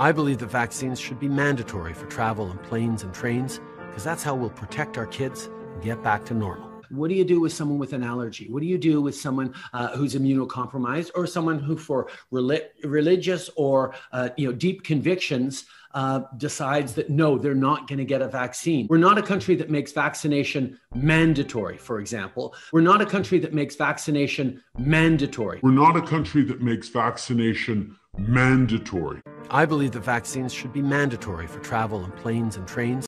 I believe that vaccines should be mandatory for travel on planes and trains because that's how we'll protect our kids and get back to normal. What do you do with someone with an allergy? What do you do with someone uh, who's immunocompromised or someone who, for rel- religious or uh, you know deep convictions, uh, decides that no, they're not going to get a vaccine? We're not a country that makes vaccination mandatory. For example, we're not a country that makes vaccination mandatory. We're not a country that makes vaccination mandatory. I believe that vaccines should be mandatory for travel on planes and trains